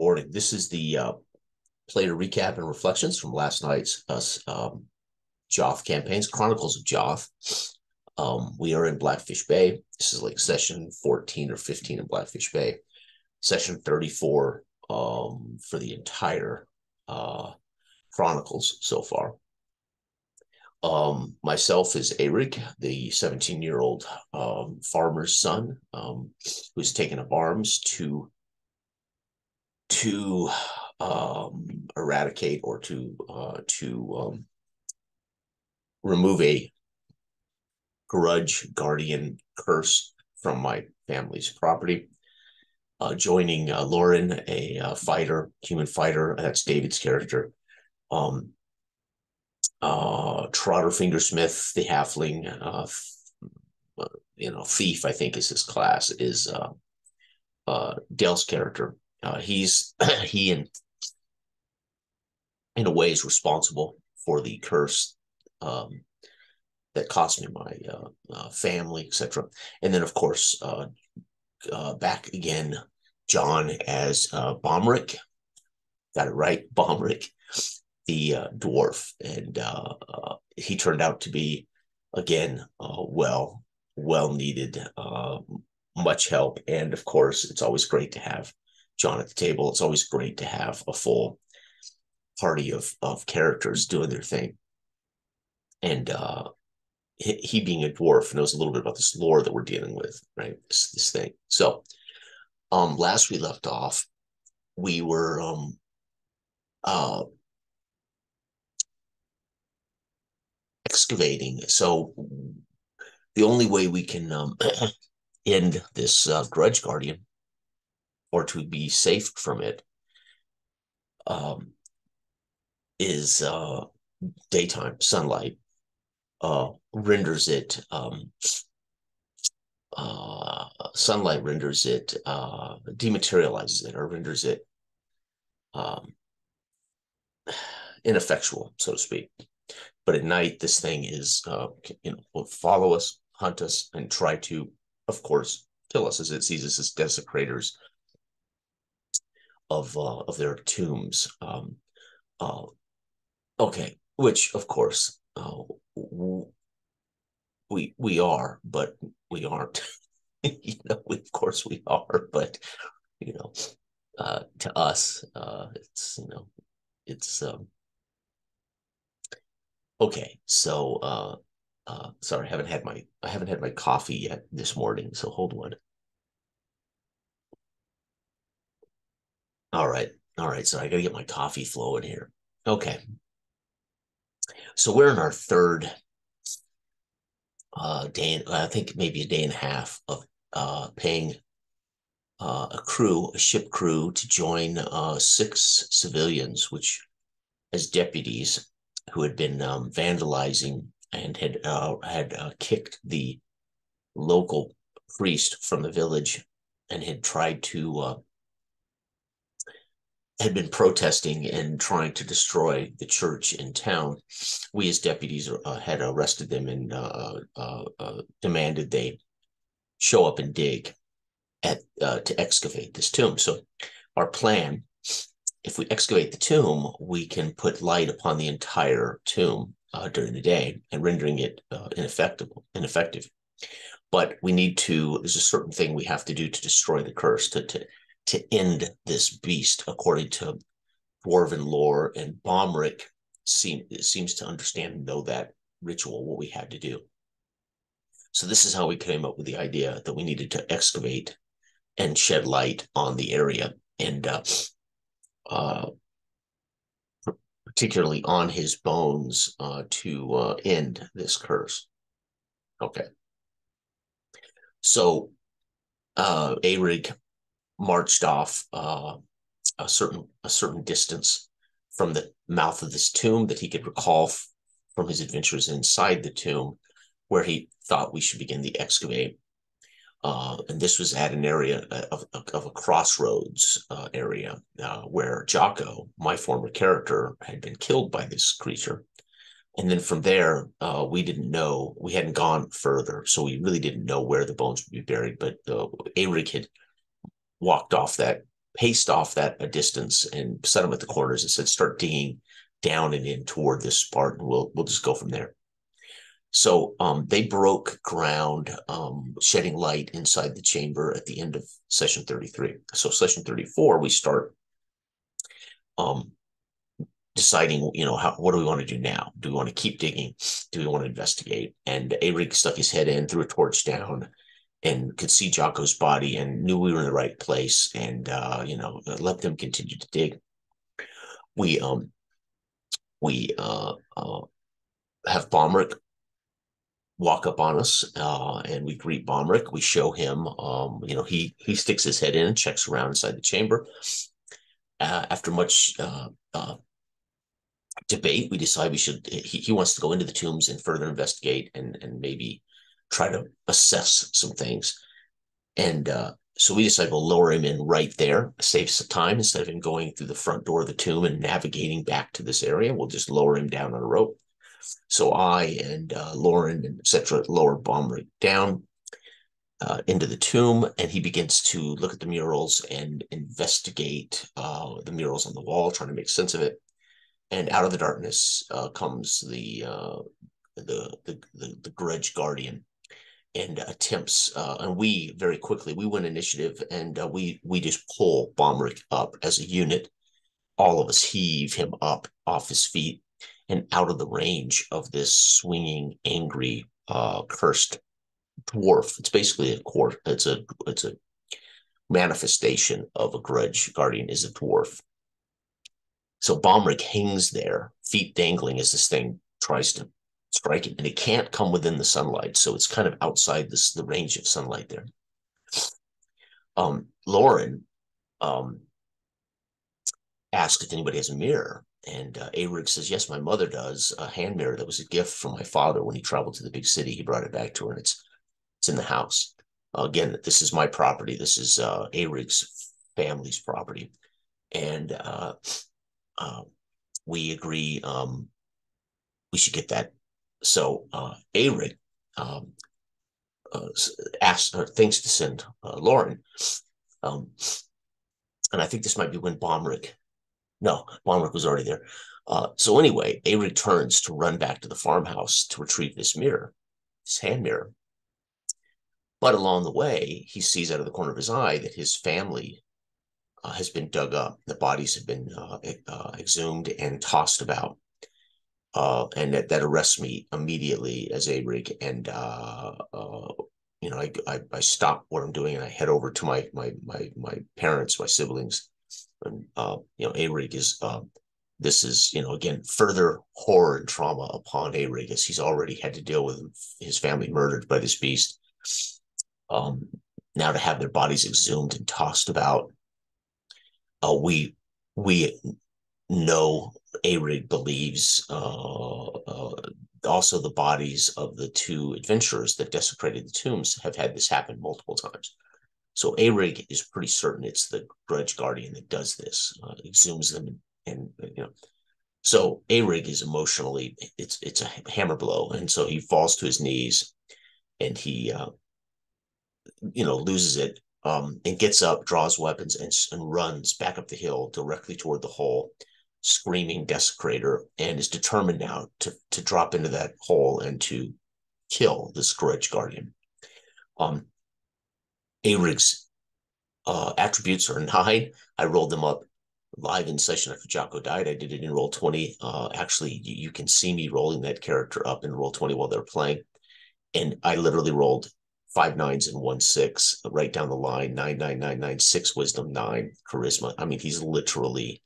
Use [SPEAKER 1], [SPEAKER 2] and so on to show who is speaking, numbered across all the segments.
[SPEAKER 1] Morning. This is the uh, player recap and reflections from last night's um, Joth campaigns, Chronicles of Joth. Um, we are in Blackfish Bay. This is like session 14 or 15 in Blackfish Bay. Session 34 um, for the entire uh, Chronicles so far. Um, myself is Eric, the 17 year old um, farmer's son um, who's taken up arms to to um, eradicate or to uh, to um, remove a grudge guardian curse from my family's property. Uh, joining uh, Lauren, a uh, fighter, human fighter. That's David's character. Um, uh, Trotter Fingersmith, the halfling, uh, uh, you know, thief. I think is his class. Is Dale's character. Uh, he's he in in a way is responsible for the curse um, that cost me my uh, uh, family, etc. And then, of course, uh, uh, back again, John as uh, Bomrick. Got it right, Bomrick, the uh, dwarf, and he turned out to be again well, well needed, much help, and of course, it's always great to have John at the table. It's always great to have a full party of of characters doing their thing. And uh he, he being a dwarf knows a little bit about this lore that we're dealing with, right? This this thing. So um last we left off, we were um uh excavating. So the only way we can um end this uh, grudge guardian or to be safe from it um, is uh, daytime sunlight uh, renders it um, uh, sunlight renders it uh, dematerializes it or renders it um, ineffectual so to speak. But at night this thing is uh, you know will follow us hunt us and try to of course kill us as it sees us as desecrators of uh, of their tombs. Um, uh, okay, which of course uh, we we are, but we aren't. you know, we, of course we are, but you know, uh, to us, uh, it's you know, it's um, okay. So, uh, uh, sorry, I haven't had my I haven't had my coffee yet this morning. So hold one. All right. All right. So I got to get my coffee flowing here. Okay. So we're in our third uh, day, I think maybe a day and a half of uh, paying uh, a crew, a ship crew, to join uh, six civilians, which as deputies who had been um, vandalizing and had uh, had uh, kicked the local priest from the village and had tried to uh, had been protesting and trying to destroy the church in town. We, as deputies, uh, had arrested them and uh, uh, uh demanded they show up and dig at uh, to excavate this tomb. So, our plan, if we excavate the tomb, we can put light upon the entire tomb uh, during the day and rendering it ineffective. Ineffective. But we need to. There's a certain thing we have to do to destroy the curse to to to end this beast, according to dwarven lore. And Bomrick seem, seems to understand and know that ritual, what we had to do. So this is how we came up with the idea that we needed to excavate and shed light on the area, and uh, uh, particularly on his bones uh, to uh, end this curse. Okay. So uh, Arig marched off uh, a certain a certain distance from the mouth of this tomb that he could recall f- from his adventures inside the tomb, where he thought we should begin the excavate. Uh, and this was at an area of, of a crossroads uh, area uh, where Jocko, my former character, had been killed by this creature. And then from there, uh, we didn't know, we hadn't gone further. So we really didn't know where the bones would be buried. But uh, Eric had walked off that paced off that a distance and set them at the corners and said, start digging down and in toward this Spartan. We'll we'll just go from there. So um, they broke ground, um, shedding light inside the chamber at the end of session 33. So session 34, we start um, deciding, you know, how what do we want to do now? Do we want to keep digging? Do we want to investigate? And Aerig stuck his head in, threw a torch down, and could see Jocko's body and knew we were in the right place, and uh, you know, let them continue to dig. We um we uh, uh have Bomrick walk up on us uh, and we greet Bomrick. We show him, um, you know, he he sticks his head in and checks around inside the chamber. Uh, after much uh, uh debate, we decide we should. He, he wants to go into the tombs and further investigate and and maybe try to assess some things. And uh, so we decide we'll lower him in right there, save some time instead of him going through the front door of the tomb and navigating back to this area. We'll just lower him down on a rope. So I and uh, Lauren and etc. lower Bomrick down uh, into the tomb, and he begins to look at the murals and investigate uh, the murals on the wall, trying to make sense of it and out of the darkness uh, comes the, uh, the, the the the grudge guardian and attempts uh, and we very quickly we win initiative and uh, we we just pull Bomrick up as a unit. All of us heave him up off his feet and out of the range of this swinging angry uh, cursed dwarf. It's basically a court it's a it's a manifestation of a grudge. Guardian is a dwarf. So Bomrick hangs there, feet dangling as this thing tries to strike him, and it can't come within the sunlight. So it's kind of outside this the range of sunlight there. Um, Lauren um, asked if anybody has a mirror. And uh, Aerig says, yes, my mother does. A hand mirror that was a gift from my father when he traveled to the big city. He brought it back to her, and it's it's in the house. Uh, again, this is my property. This is uh, Aerig's family's property. And uh, uh, we agree um, we should get that. So uh, Aerig um, uh, asked, or thinks to send uh, Lauren. Um, and I think this might be when Bomrick, no, Bomrick was already there. Uh, so anyway, Aerig turns to run back to the farmhouse to retrieve this mirror, his hand mirror. But along the way, he sees out of the corner of his eye that his family uh, has been dug up. The bodies have been uh, uh, exhumed and tossed about. Uh, and that, that arrests me immediately as Aerig. And, uh, uh, you know, I, I, I, stop what I'm doing and I head over to my, my, my, my parents, my siblings. And, you know, Aerig is, this is, you know, again, further horror and trauma upon Aerig as he's already had to deal with his family murdered by this beast. Um, now to have their bodies exhumed and tossed about uh, we we know Aerig believes uh, uh, also the bodies of the two adventurers that desecrated the tombs have had this happen multiple times. So Aerig is pretty certain it's the Grudge Guardian that does this, uh, exhumes them, and, and you know. So Aerig is emotionally it's it's a hammer blow, and so he falls to his knees, and he uh, you know loses it um, and gets up, draws weapons, and, and runs back up the hill directly toward the hole, screaming desecrator, and is determined now to, to drop into that hole and to kill this grudge guardian. Um, Aerig's uh, attributes are nine. I rolled them up live in session after Jocko died. I did it in Roll20. Uh, actually, you, you, can see me rolling that character up in Roll20 while they're playing. And I literally rolled five nines and one six right down the line nine nine nine nine six wisdom nine charisma i mean he's literally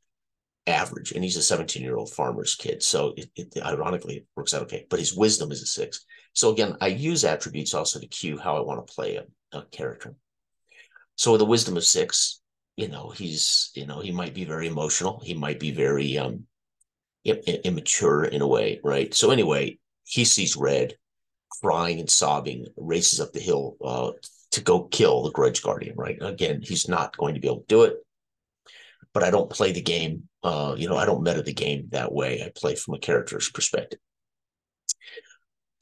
[SPEAKER 1] average and he's a 17 year old farmer's kid so it, it, ironically it works out okay but his wisdom is a six so again i use attributes also to cue how i want to play a, a character so with a wisdom of six you know he's you know he might be very emotional he might be very um immature in a way right so anyway he sees red crying and sobbing, races up the hill uh, to go kill the Grudge Guardian. Right again, he's not going to be able to do it. But I don't play the game. Uh, you know, I don't meta the game that way. I play from a character's perspective.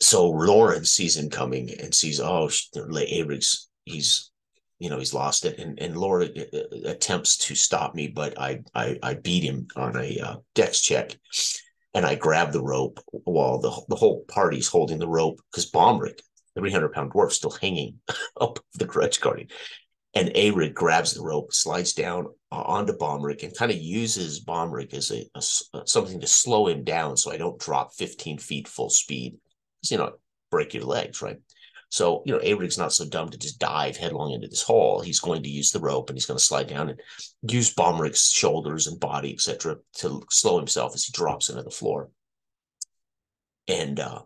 [SPEAKER 1] So Lauren sees him coming and sees, oh, Aerig's he's you know he's lost it, and and Laura uh, uh, attempts to stop me, but I I, I beat him on a uh, dex check, and I grab the rope while the the whole party's holding the rope because Bomrick, the 300 pound dwarf, still hanging up the grudge guardian. And Arid grabs the rope, slides down uh, onto Bomrick, and kind of uses Bomrick as a, a, uh, something to slow him down, so I don't drop 15 feet full speed. Because you know, break your legs, right? So, you know, Arig's not so dumb to just dive headlong into this hole. He's going to use the rope and he's going to slide down and use Bomrick's shoulders and body, etc., to slow himself as he drops into the floor. And uh,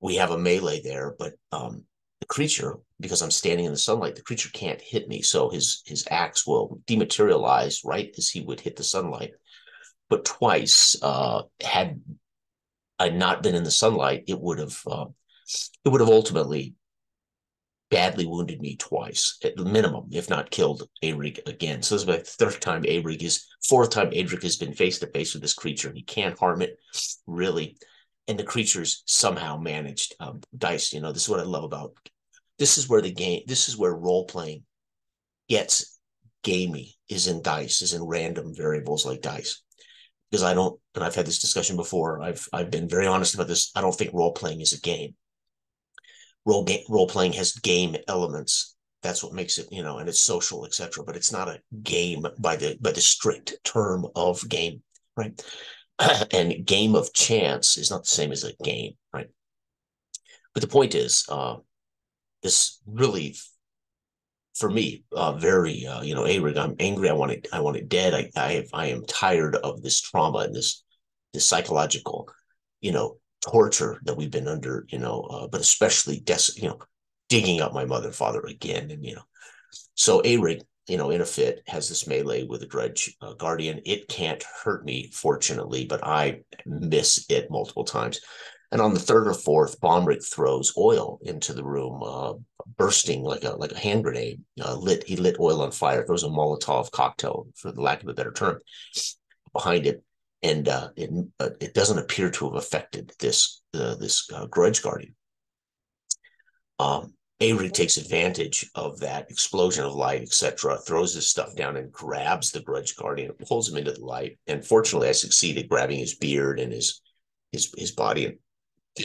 [SPEAKER 1] we have a melee there, but um, the creature, because I'm standing in the sunlight, the creature can't hit me. So his his axe will dematerialize right as he would hit the sunlight. But twice, uh, had I not been in the sunlight, it would have uh, it would have ultimately badly wounded me twice at the minimum, if not killed Arig again. So this is my third time Arig is fourth time Adric has been face to face with this creature. and He can't harm it really. And the creatures somehow managed um, dice. You know, this is what I love about this is where the game, this is where role playing gets gamey, is in dice, is in random variables like dice. Because I don't, and I've had this discussion before. I've I've been very honest about this. I don't think role playing is a game role game role playing has game elements that's what makes it you know and it's social etc but it's not a game by the by the strict term of game right and game of chance is not the same as a game right but the point is uh this really for me uh very uh you know angry i'm angry i want it i want it dead i i have, i am tired of this trauma and this this psychological you know torture that we've been under, you know, uh, but especially, des- you know, digging up my mother and father again. And, you know, so Arig, you know, in a fit, has this melee with a grudge uh, guardian. It can't hurt me, fortunately, but I miss it multiple times. And on the third or fourth, Bomrick throws oil into the room, uh, bursting like a like a hand grenade. Uh, lit he lit oil on fire. Throws a Molotov cocktail, for the lack of a better term, behind it and uh, it uh, it doesn't appear to have affected this this uh, grudge guardian. Um, Avery takes advantage of that explosion of light, etc., throws his stuff down and grabs the grudge guardian, pulls him into the light. And fortunately, I succeeded grabbing his beard and his his his body,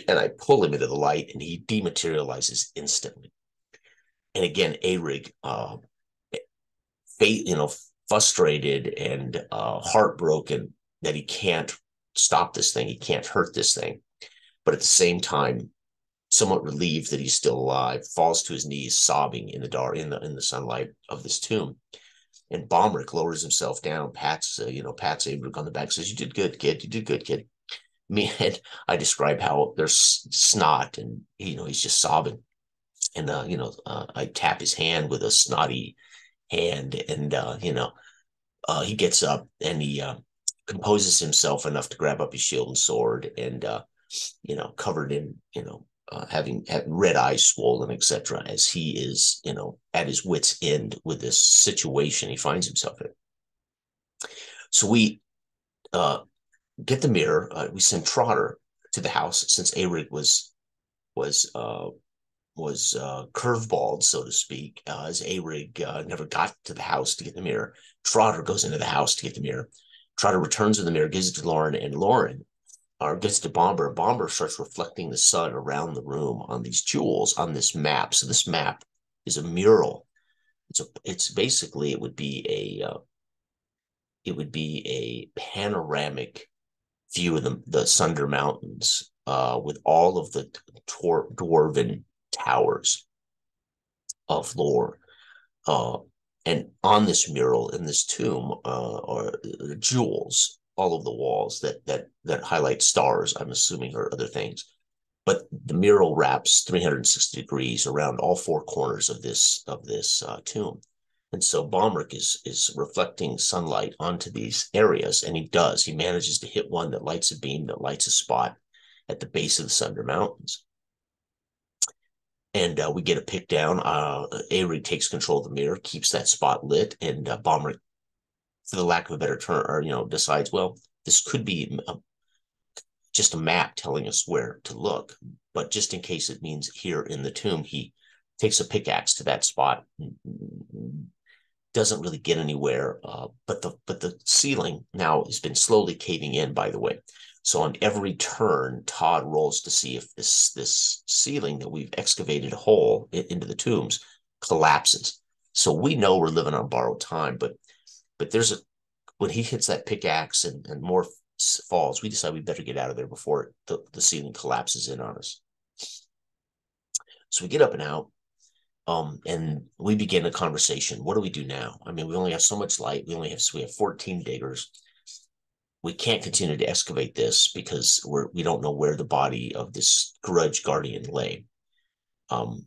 [SPEAKER 1] and, I pull him into the light, and he dematerializes instantly. And again, Arig, uh, you know, frustrated and uh, heartbroken, that he can't stop this thing, he can't hurt this thing. But at the same time, somewhat relieved that he's still alive, falls to his knees, sobbing in the dark, in the in the sunlight of this tomb. And Bomrick lowers himself down, pats, uh, you know, pats Abrick on the back, says, "You did good, kid. You did good, kid." Me and I describe how there's snot, and you know he's just sobbing, and uh, you know uh, I tap his hand with a snotty hand, and uh, you know uh, he gets up and he uh, composes himself enough to grab up his shield and sword and uh, you know covered in you know having red eyes swollen etc as he is you know at his wits end with this situation he finds himself in. So we uh, get the mirror uh, we send trotter to the house since arid was was uh was uh curveballed so to speak uh, as arig uh, never got to the house to get the mirror trotter goes into the house to get the mirror Trotter returns with the mirror, gives it to Lauren, and Lauren or gets to Bomber. Bomber starts reflecting the sun around the room on these jewels on this map. So this map is a mural. It's a it's basically it would be a uh, it would be a panoramic view of the, the Sunder Mountains uh, with all of the tor- dwarven towers of lore. Uh, and on this mural in this tomb uh, are jewels all of the walls that that that highlight stars i'm assuming or other things but the mural wraps 360 degrees around all four corners of this of this uh, tomb and so Bomrick is is reflecting sunlight onto these areas and he does. He manages to hit one that lights a beam that lights a spot at the base of the sunder mountains. And uh, we get a pick down. Uh, takes control of the mirror, keeps that spot lit, and uh, Bomber, for the lack of a better term, or you know, decides, well, this could be a, just a map telling us where to look, but just in case it means here in the tomb, he takes a pickaxe to that spot, doesn't really get anywhere. Uh, but the but the ceiling now has been slowly caving in. By the way, so on every turn, Todd rolls to see if this this ceiling that we've excavated a hole into the tombs collapses. So we know we're living on borrowed time, but but there's a when he hits that pickaxe and, and more falls, we decide we better get out of there before the, the ceiling collapses in on us. So we get up and out, um, and we begin a conversation. What do we do now? I mean, we only have so much light. We only have we have 14 diggers. We can't continue to excavate this because we're we don't know where the body of this grudge guardian lay. Um,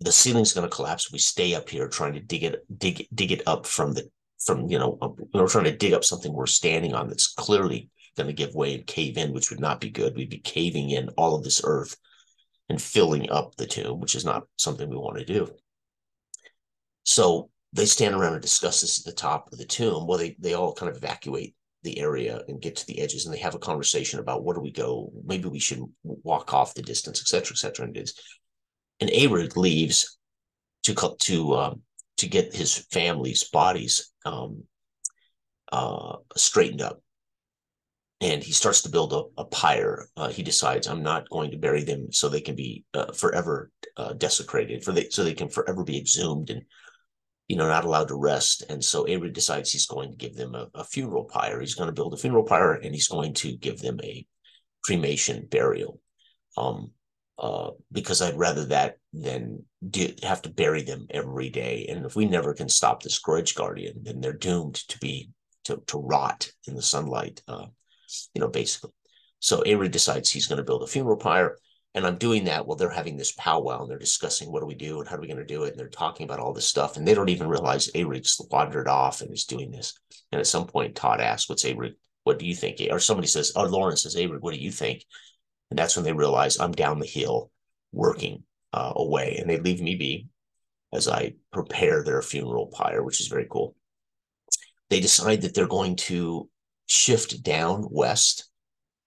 [SPEAKER 1] the ceiling's going to collapse. We stay up here trying to dig it, dig dig it up from the from you know we're trying to dig up something we're standing on that's clearly going to give way and cave in, which would not be good. We'd be caving in all of this earth and filling up the tomb, which is not something we want to do. So they stand around and discuss this at the top of the tomb. Well, they they all kind of evacuate the area and get to the edges, and they have a conversation about where do we go? Maybe we should walk off the distance, etc., etc. And it's and Arid leaves to cut to um, to get his family's bodies um, uh, straightened up. And he starts to build a, a pyre. Uh, he decides, I'm not going to bury them so they can be uh, forever uh, desecrated, for they, so they can forever be exhumed and you know not allowed to rest. And so Avery decides he's going to give them a, a funeral pyre. He's going to build a funeral pyre, and he's going to give them a cremation burial. Um, uh, because I'd rather that than do, have to bury them every day. And if we never can stop this grudge guardian, then they're doomed to be to, to rot in the sunlight. Uh, you know, basically. So Avery decides he's going to build a funeral pyre. And I'm doing that while they're having this powwow and they're discussing what do we do and how are we going to do it. And they're talking about all this stuff. And they don't even realize Avery's wandered off and is doing this. And at some point, Todd asks, What's Avery? What do you think? Or somebody says, or Lauren says, Avery, what do you think? And that's when they realize I'm down the hill working uh, away and they leave me be as I prepare their funeral pyre, which is very cool. They decide that they're going to shift down west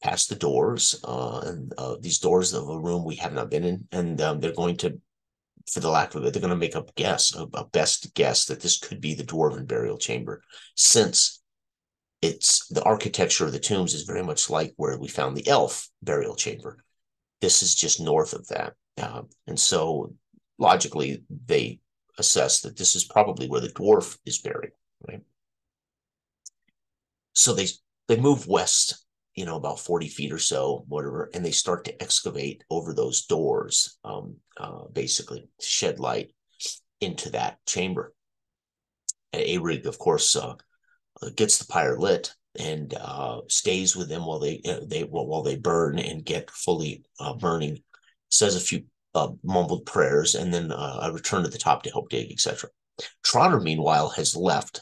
[SPEAKER 1] past the doors uh, and uh, these doors of a room we have not been in. And um, they're going to, for the lack of it, they're going to make a guess, a, a best guess that this could be the dwarven burial chamber since it's the architecture of the tombs is very much like where we found the elf burial chamber. This is just north of that. Uh, and so logically, they assess that this is probably where the dwarf is buried, right? So they they move west, you know, about 40 feet or so, whatever, and they start to excavate over those doors, um, uh, basically shed light into that chamber. And Arig, of course, uh, gets the pyre lit and uh, stays with them while they uh, they while they burn and get fully uh, burning. Says a few uh, mumbled prayers, and then uh, I return to the top to help dig, etc. Trotter, meanwhile, has left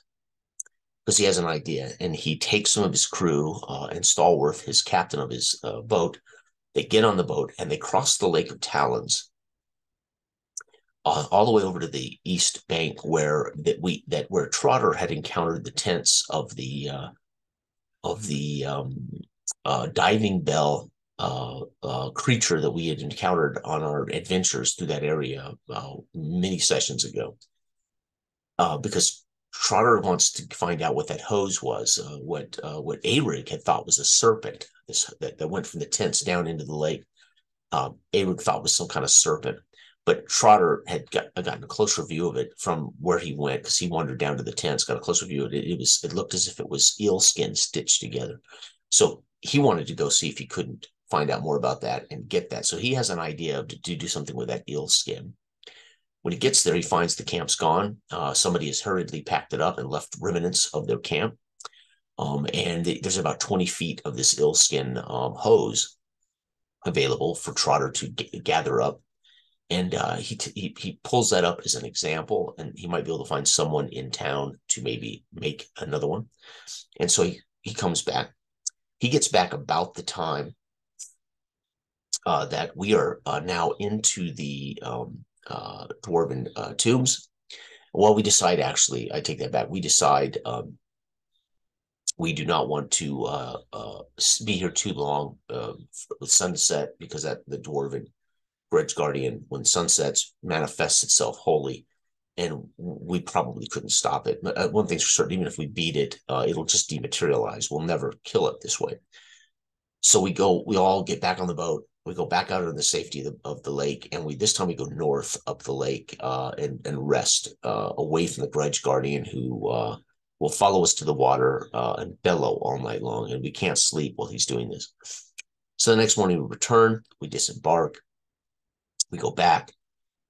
[SPEAKER 1] because he has an idea, and he takes some of his crew uh, and Stallworth, his captain of his boat. They get on the boat and they cross the Lake of Talons uh, all the way over to the east bank where that we that where Trotter had encountered the tents of the uh, of the um, uh, diving bell uh, uh, creature that we had encountered on our adventures through that area uh, many sessions ago. because Trotter wants to find out what that hose was, what what Arig had thought was a serpent this, that, that went from the tents down into the lake. Uh, Arig thought was some kind of serpent but Trotter had got, gotten a closer view of it from where he went because he wandered down to the tents, got a closer view of it. It was it looked as if it was eel skin stitched together. So he wanted to go see if he couldn't find out more about that and get that. So he has an idea of to, to do something with that eel skin. When he gets there, he finds the camp's gone. Uh, somebody has hurriedly packed it up and left remnants of their camp. Um, and there's about 20 feet of this eel skin um, hose available for Trotter to g- gather up and uh, he, t- he he pulls that up as an example, and he might be able to find someone in town to maybe make another one. And so he he comes back. He gets back about the time uh, that we are uh, now into the um, uh, dwarven uh, tombs. Well, we decide actually, I take that back. We decide um, we do not want to uh, uh, be here too long uh, with sunset because that the dwarven grudge guardian when sunsets manifests itself wholly and we probably couldn't stop it but uh, one thing's for certain even if we beat it uh, it'll just dematerialize we'll never kill it this way so we go we all get back on the boat we go back out in the safety of the, of the lake and we this time we go north up the lake uh, and, and rest uh, away from the grudge guardian who uh, will follow us to the water uh, and bellow all night long and we can't sleep while he's doing this. So the next morning we return we disembark we go back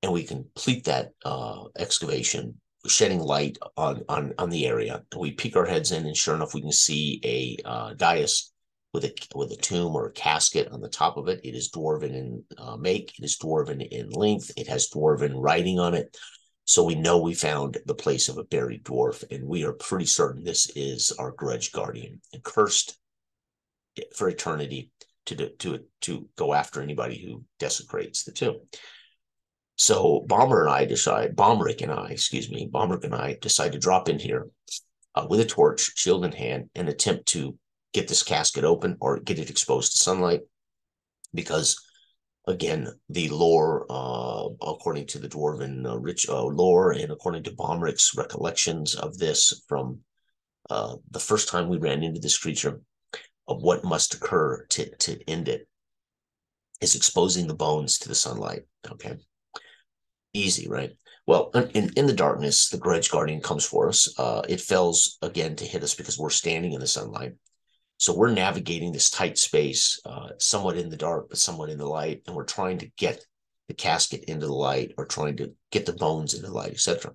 [SPEAKER 1] and we complete that uh, excavation shedding light on, on on the area. We peek our heads in and sure enough we can see a uh, dais with a with a tomb or a casket on the top of it. It is dwarven in uh, make. It is dwarven in length. It has dwarven writing on it. So we know we found the place of a buried dwarf, and we are pretty certain this is our grudge guardian cursed for eternity to to to go after anybody who desecrates the tomb. So Bomber and I decide, Bomberick and I, excuse me, Bomberick and I decide to drop in here uh, with a torch, shield in hand, and attempt to get this casket open or get it exposed to sunlight because again the lore uh, according to the dwarven uh, rich uh, lore and according to Bomrick's recollections of this from uh, the first time we ran into this creature of what must occur to, to end it is exposing the bones to the sunlight okay? Easy right? Well in, in the darkness the grudge guardian comes for us. Uh, it fails again to hit us because we're standing in the sunlight so we're navigating this tight space, uh, somewhat in the dark, but somewhat in the light, and we're trying to get the casket into the light or trying to get the bones into the light, etc.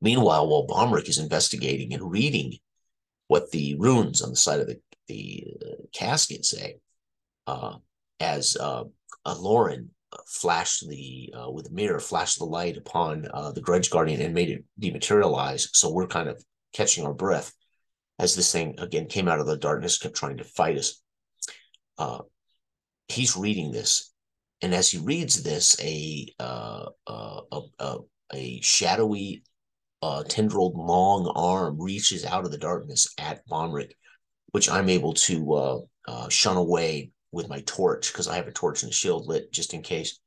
[SPEAKER 1] Meanwhile, while Bomrick is investigating and reading what the runes on the side of the, the uh, casket say, uh, as uh, Lauren flashed the uh, with a mirror, flashed the light upon uh, the Grudge Guardian and made it dematerialize. So we're kind of catching our breath as this thing again came out of the darkness, kept trying to fight us. Uh, he's reading this, and as he reads this, a uh, uh, a, a, shadowy, uh, tendrilled, long arm reaches out of the darkness at Bomrick, which I'm able to uh, uh, shun away with my torch because I have a torch and a shield lit just in case,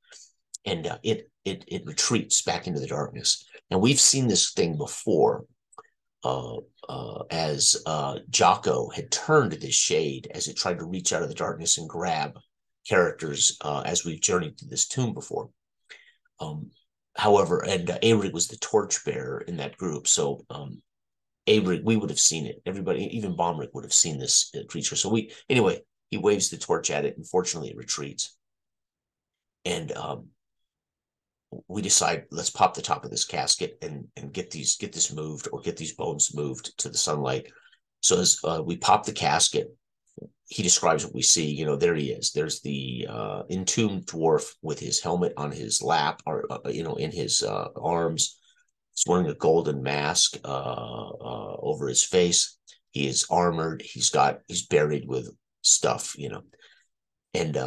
[SPEAKER 1] and it it it retreats back into the darkness. And we've seen this thing before uh, uh, as uh, Jocko had turned this shade as it tried to reach out of the darkness and grab characters uh, as we've journeyed to this tomb before. Um, however, and uh, Arig was the torchbearer in that group, so um, Arig, we would have seen it. Everybody, even Bomrick would have seen this uh, creature. So we, anyway, he waves the torch at it. Unfortunately, it retreats. And um, we decide let's pop the top of this casket and and get these get this moved or get these bones moved to the sunlight. So as uh, we pop the casket he describes what we see. You know there he is. There's the uh, entombed dwarf with his helmet on his lap or uh, you know in his uh, arms. He's wearing a golden mask uh, uh, over his face. He is armored. He's got he's buried with stuff you know. And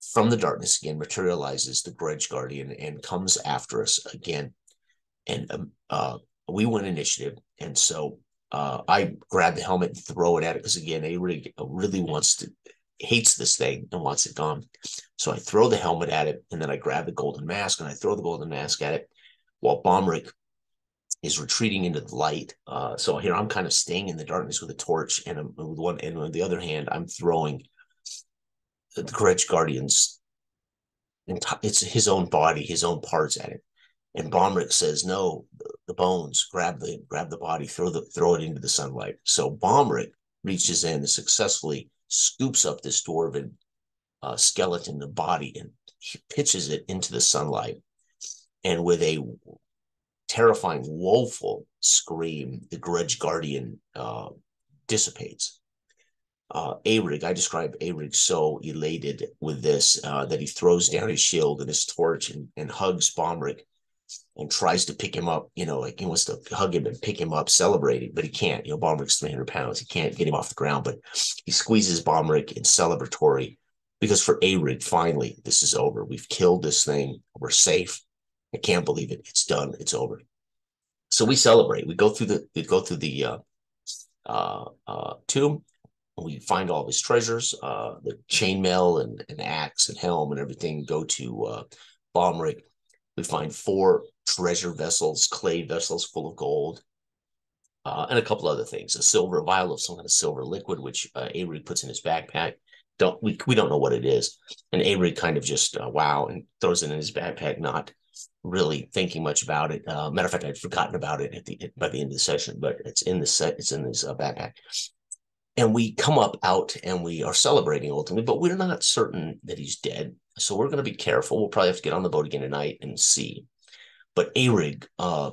[SPEAKER 1] from the darkness again materializes the grudge guardian and comes after us again. And um, uh, we win initiative. And so uh, i grab the helmet and throw it at it because again a really, really wants to hates this thing and wants it gone. So i throw the helmet at it and then i grab the golden mask and i throw the golden mask at it while bomrick is retreating into the light. Uh, so here i'm kind of staying in the darkness with a torch and um, with one and on the other hand i'm throwing the Grudge Guardians, it's his own body, his own parts at it. And Bomrick says, "No, the bones. Grab the grab the body, throw the throw it into the sunlight." So Bomrick reaches in and successfully scoops up this dwarven uh, skeleton, the body, and he pitches it into the sunlight. And with a terrifying, woeful scream, the Grudge Guardian uh, dissipates uh, Arig, I describe Arig so elated with this uh, that he throws down his shield and his torch and, and hugs Bomrick and tries to pick him up. You know, like he wants to hug him and pick him up, celebrating, but he can't. You know, Bomrick's 300 pounds. He can't get him off the ground, but he squeezes Bomrick in celebratory because for Arig, finally, this is over. We've killed this thing. We're safe. I can't believe it. It's done. It's over. So we celebrate. We go through the we go through the uh, uh, uh, tomb we find all of his treasures, uh, the chainmail and, and axe and helm and everything go to uh, Bomrick. We find four treasure vessels, clay vessels full of gold, uh, and a couple other things. A silver vial of some kind of silver liquid, which uh, Aerig puts in his backpack. Don't we? We don't know what it is, and Avery kind of just uh, wow and throws it in his backpack, not really thinking much about it. Uh, matter of fact, I'd forgotten about it at the by the end of the session, but it's in the set. It's in his uh, backpack and we come up out and we are celebrating ultimately, but we're not certain that he's dead. So we're going to be careful. We'll probably have to get on the boat again tonight and see. But Aerig uh,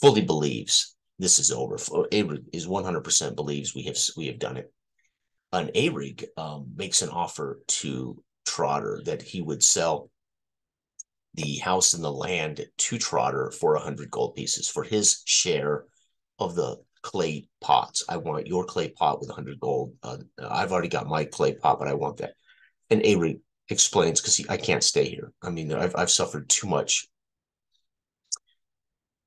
[SPEAKER 1] fully believes this is over. Aerig is 100% believes we have we have done it. And Aerig um, makes an offer to Trotter that he would sell the house and the land to Trotter for a hundred gold pieces for his share of the clay pots. I want your clay pot with 100 gold. Uh, I've already got my clay pot, but I want that. And Avery explains because I can't stay here. I mean, I've I've suffered too much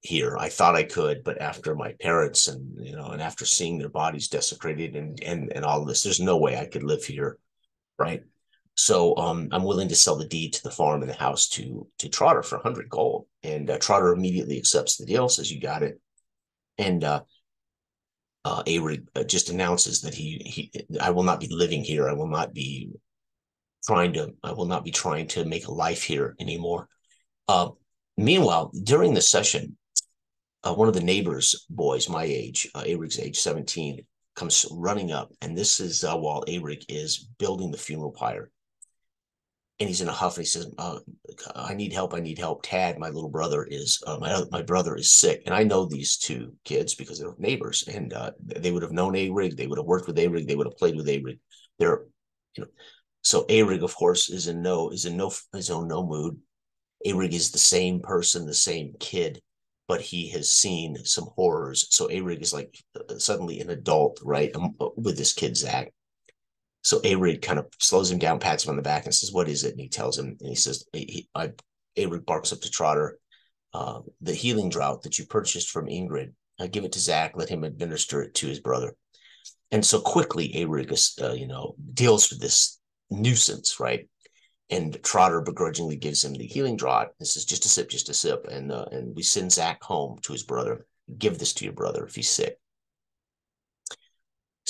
[SPEAKER 1] here. I thought I could, but after my parents and you know, and after seeing their bodies desecrated and and and all this, there's no way I could live here, right? So um, I'm willing to sell the deed to the farm and the house to to Trotter for 100 gold. And uh, Trotter immediately accepts the deal, says, "You got it." And uh, uh, uh, just announces that he he I will not be living here. I will not be trying to I will not be trying to make a life here anymore. Uh, meanwhile, during the session, uh, one of the neighbors' boys, my age, uh, age, seventeen, comes running up, and this is uh, while Arig is building the funeral pyre and he's in a huff and he says uh, i need help i need help. Tad my little brother is uh, my my brother is sick. And i know these two kids because they're neighbors and uh, they would have known A Rig, they would have worked with A Rig, they would have played with arig. They're you know so arig of course is in no is in no his own no mood. Arig is the same person the same kid but he has seen some horrors. So A Rig is like uh, suddenly an adult right um, with this kid zach so Arid kind of slows him down, pats him on the back, and says, "What is it?" And he tells him, and he says, he, I, "Arid barks up to Trotter, uh, the healing drought that you purchased from Ingrid. I give it to Zach. Let him administer it to his brother." And so quickly, Arid, uh, you know, deals with this nuisance, right? And Trotter begrudgingly gives him the healing draught. This is just a sip, just a sip, and uh, and we send Zach home to his brother. Give this to your brother if he's sick.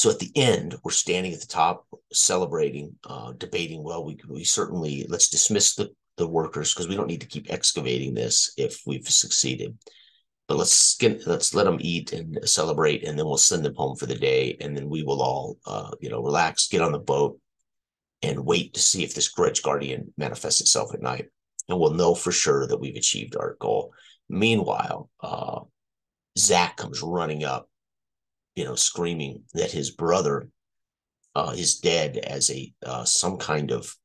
[SPEAKER 1] So at the end, we're standing at the top, celebrating, uh, debating. Well, we we certainly let's dismiss the the workers because we don't need to keep excavating this if we've succeeded. But let's get let's let them eat and celebrate, and then we'll send them home for the day, and then we will all uh, you know relax, get on the boat, and wait to see if this grudge guardian manifests itself at night, and we'll know for sure that we've achieved our goal. Meanwhile, uh, Zach comes running up you know, screaming that his brother uh, is dead as a uh, some kind of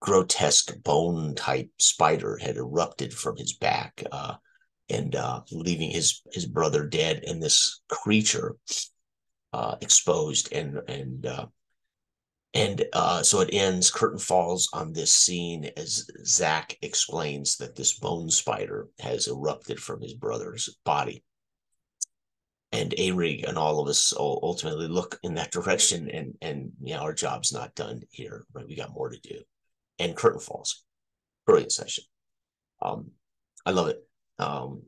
[SPEAKER 1] grotesque bone type spider had erupted from his back uh, and uh, leaving his his brother dead and this creature uh, exposed and and uh, and so it ends. Curtain falls on this scene as Zach explains that this bone spider has erupted from his brother's body and Arig and all of us ultimately look in that direction and and yeah our job's not done here right? We got more to do. And curtain falls. Brilliant session. Um i love it. Um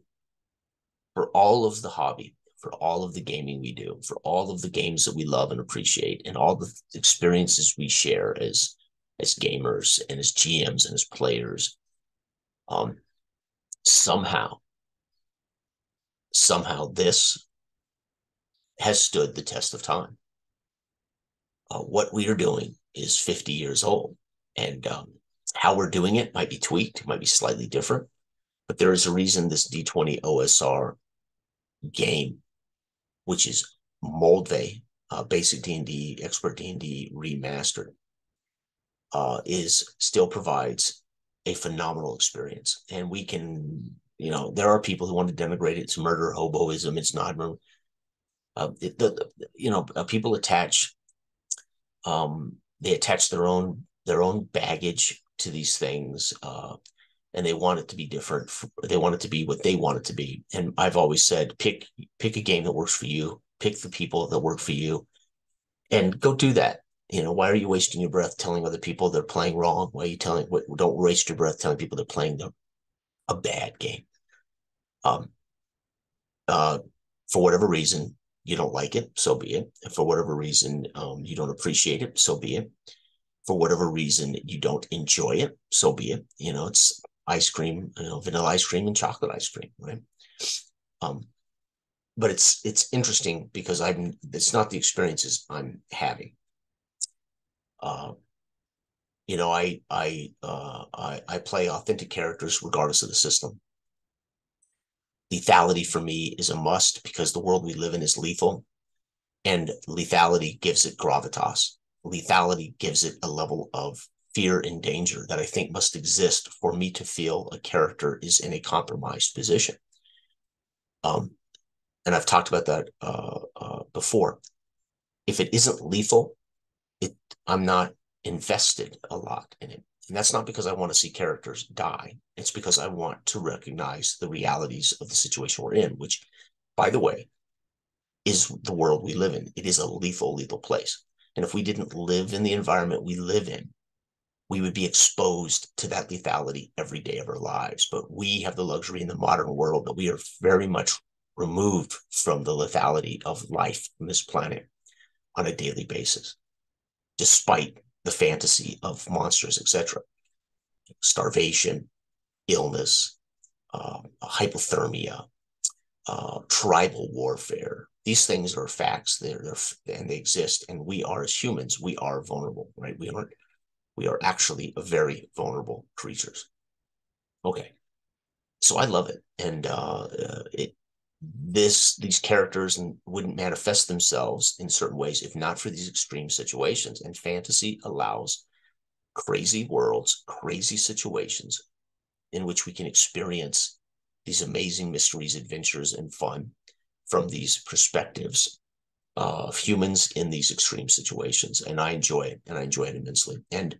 [SPEAKER 1] for all of the hobby for all of the gaming we do for all of the games that we love and appreciate and all the experiences we share as as gamers and as gms and as players um somehow somehow this has stood the test of time. Uh, what we are doing is 50 years old, and um, how we're doing it might be tweaked, might be slightly different, but there is a reason this D20 OSR game, which is Moldvay, uh, basic D&D, expert D&D remastered, uh, is still provides a phenomenal experience. And we can, you know, there are people who want to denigrate it. It's murder, hoboism, it's not uh, the, the, you know uh, people attach um, they attach their own their own baggage to these things uh, and they want it to be different they want it to be what they want it to be. And i've always said pick pick a game that works for you pick the people that work for you and go do that. You know why are you wasting your breath telling other people they're playing wrong? Why are you telling don't waste your breath telling people they're playing the, a bad game? Um uh for whatever reason you don't like it so be it. And for whatever reason um you don't appreciate it so be it. For whatever reason you don't enjoy it so be it. You know it's ice cream you know vanilla ice cream and chocolate ice cream right? Um but it's it's interesting because i'm it's not the experiences i'm having. Uh, you know, I I, uh, I I play authentic characters regardless of the system. Lethality for me is a must because the world we live in is lethal, and lethality gives it gravitas. Lethality gives it a level of fear and danger that I think must exist for me to feel a character is in a compromised position. Um, and I've talked about that uh, uh, before. If it isn't lethal, it I'm not invested a lot in it. And that's not because I want to see characters die. It's because I want to recognize the realities of the situation we're in, which, by the way, is the world we live in. It is a lethal, lethal place. And if we didn't live in the environment we live in, we would be exposed to that lethality every day of our lives. But we have the luxury in the modern world that we are very much removed from the lethality of life on this planet on a daily basis despite the fantasy of monsters, etc. Starvation, illness, uh, hypothermia, uh, tribal warfare. These things are facts. They're, they're and they exist. And we are as humans, we are vulnerable, right? We aren't. We are actually very vulnerable creatures. Okay, so I love it, and uh, it this these characters wouldn't manifest themselves in certain ways if not for these extreme situations. And fantasy allows crazy worlds crazy situations in which we can experience these amazing mysteries adventures and fun from these perspectives uh, of humans in these extreme situations. And i enjoy it and i enjoy it immensely. And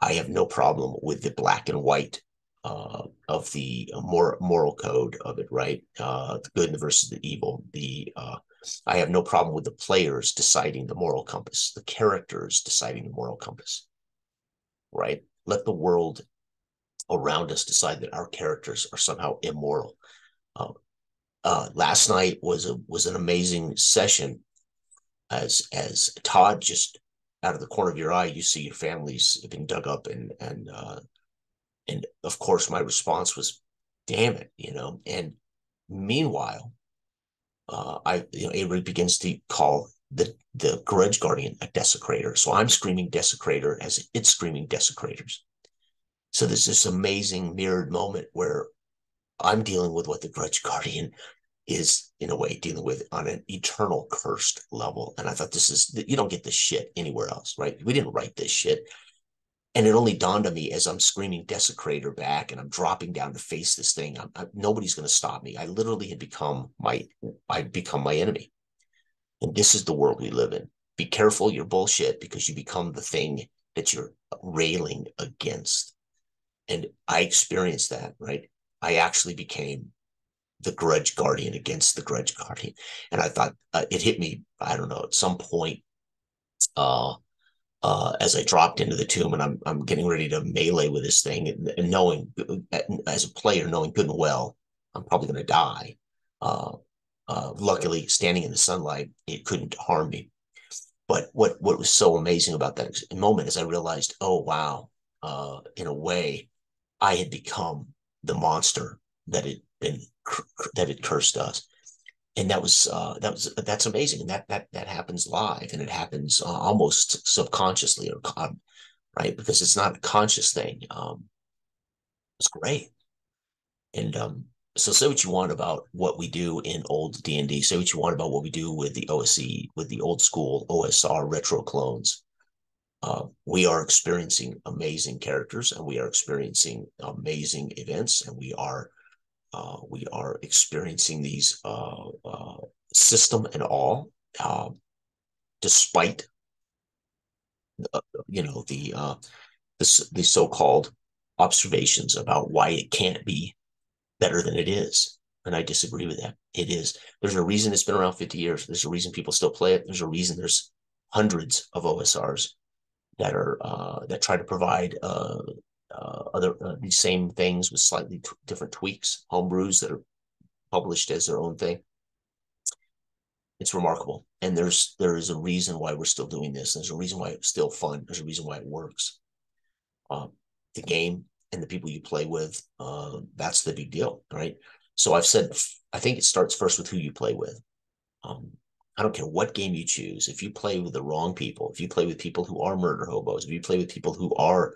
[SPEAKER 1] i have no problem with the black and white uh, of the more moral code of it, right? Uh, the good versus the evil. The uh, I have no problem with the players deciding the moral compass, the characters deciding the moral compass, right? Let the world around us decide that our characters are somehow immoral. Uh, uh, last night was a was an amazing session. As as Todd just out of the corner of your eye, you see your families being dug up and and uh, and of course, my response was, damn it, you know. And meanwhile, uh, I, you know, Avery begins to call the the grudge guardian a desecrator. So I'm screaming desecrator as it's screaming desecrators. So there's this amazing mirrored moment where I'm dealing with what the grudge guardian is in a way dealing with on an eternal cursed level. And I thought this is you don't get this shit anywhere else, right? We didn't write this shit. And it only dawned on me as I'm screaming desecrator back and I'm dropping down to face this thing. I'm, I, nobody's going to stop me. I literally had become my, I'd become my enemy. And this is the world we live in. Be careful your bullshit because you become the thing that you're railing against. And I experienced that, right? I actually became the grudge guardian against the grudge guardian. And I thought uh, it hit me, I don't know, at some point, uh, uh, as I dropped into the tomb and I'm I'm getting ready to melee with this thing and, knowing as a player knowing good and well I'm probably going to die. Uh, uh, luckily, standing in the sunlight, it couldn't harm me. But what what was so amazing about that moment is I realized, oh wow, uh, in a way, I had become the monster that had been that had cursed us and that was uh, that was that's amazing. And that that that happens live and it happens uh, almost subconsciously or um, right? Because it's not a conscious thing. Um, it's great. And um, so say what you want about what we do in old d&d say what you want about what we do with the OSE with the old school osr retro clones. Uh, we are experiencing amazing characters and we are experiencing amazing events and we are uh, we are experiencing these uh, uh, system and all, uh, despite uh, you know the the, the so-called observations about why it can't be better than it is, and I disagree with that. It is. There's a reason it's been around 50 years. There's a reason people still play it. There's a reason there's hundreds of OSRs that are that try to provide uh, other uh, these same things with slightly t- different tweaks, homebrews that are published as their own thing. It's remarkable, and there's there is a reason why we're still doing this. There's a reason why it's still fun. There's a reason why it works. Um, the game and the people you play with, uh, that's the big deal, right? So I've said, I think it starts first with who you play with. Um, I don't care what game you choose. If you play with the wrong people, if you play with people who are murder hobos, if you play with people who are,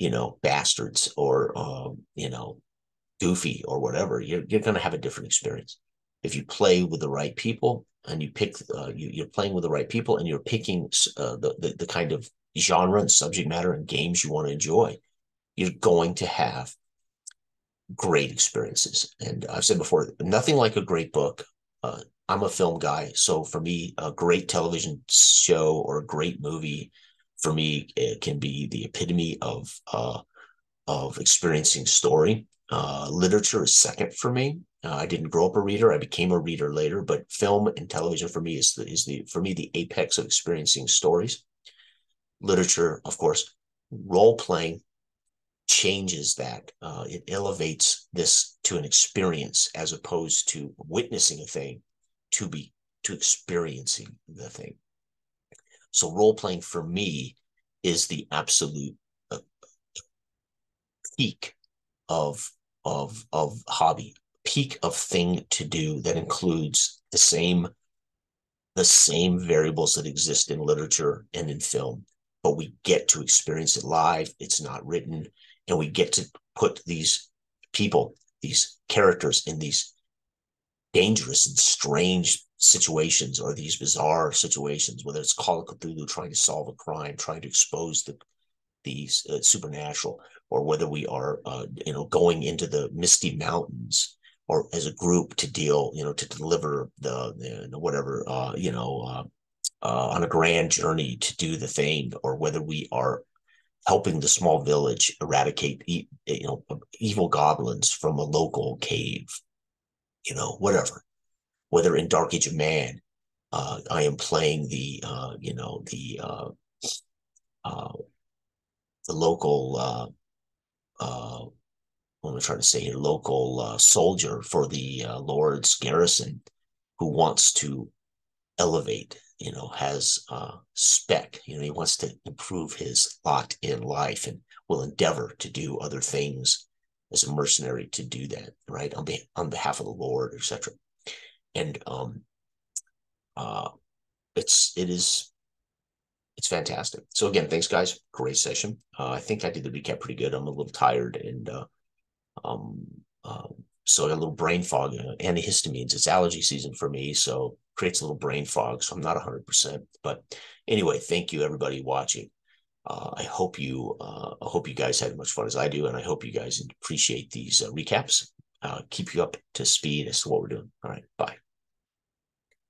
[SPEAKER 1] you know, bastards or, um, you know, goofy or whatever, you're, you're going to have a different experience. If you play with the right people and you pick, uh, you, are playing with the right people and you're picking uh, the, the, the kind of genre and subject matter and games you want to enjoy, you're going to have great experiences. And I've said before, nothing like a great book. Uh, I'm a film guy, so for me, a great television show or a great movie, for me, it can be the epitome of uh, of experiencing story. Uh, literature is second for me. Uh, I didn't grow up a reader; I became a reader later. But film and television for me is the is the for me the apex of experiencing stories. Literature, of course, role playing changes that. Uh, it elevates this to an experience as opposed to witnessing a thing to be to experiencing the thing. So role playing for me is the absolute uh, peak of of of hobby, peak of thing to do that includes the same the same variables that exist in literature and in film, but we get to experience it live. It's not written and we get to put these people, these characters in these dangerous and strange situations or these bizarre situations, whether it's Call of Cthulhu trying to solve a crime, trying to expose the these uh, supernatural, or whether we are, uh, you know, going into the misty mountains or as a group to deal, you know, to deliver the, the whatever, uh, you know, uh, uh, on a grand journey to do the thing, or whether we are helping the small village eradicate you know evil goblins from a local cave you know whatever whether in dark age of man uh, i am playing the uh, you know the uh, uh the local uh, uh, what am I trying to say here? Local soldier for the Lord's garrison who wants to elevate you know, has spec. You know, he wants to improve his lot in life and will endeavor to do other things as a mercenary to do that, right? On, be- on behalf of the Lord, etc. And um, uh, it's it is it's fantastic. So again, thanks guys. Great session. Uh, I think I did the recap pretty good. I'm a little tired and uh, um, um so I got a little brain fog. Uh, antihistamines. It's allergy season for me, so creates a little brain fog. So I'm not 100%. But anyway, thank you everybody watching. Uh, I hope you uh, I hope you guys had as much fun as I do, and I hope you guys appreciate these uh, recaps. Uh, keep you up to speed as to what we're doing. All right, bye.